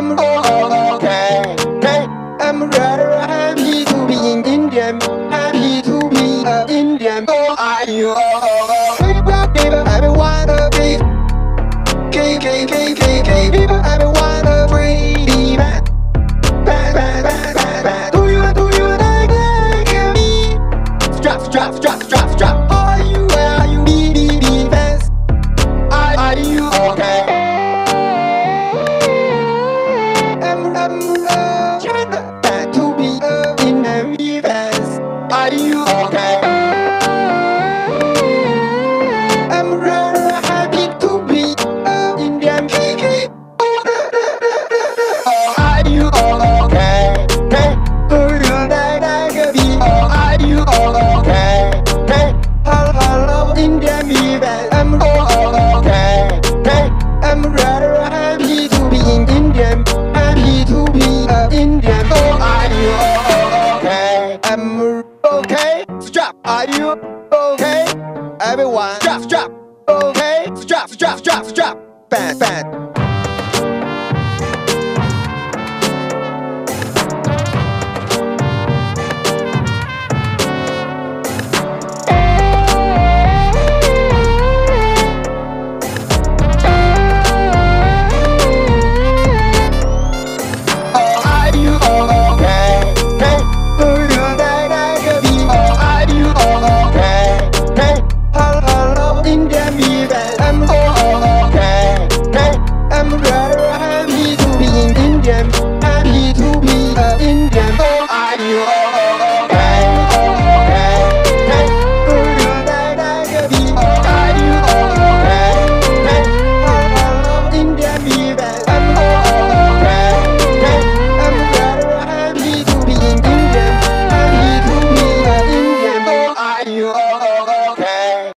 I'm all okay. I'm rather happy to be in India. Happy to be a Indian. Oh, are you? Oh, oh, oh. Baby, baby, I wanna be. K, K, K. oh, okay. Hey, I'm rather to be in Indian, happy to be an Indian. Are you okay? I'm okay. Strap, are you okay? Everyone, strap, strap, okay? Strap, strap, strap, strap, bang, bang.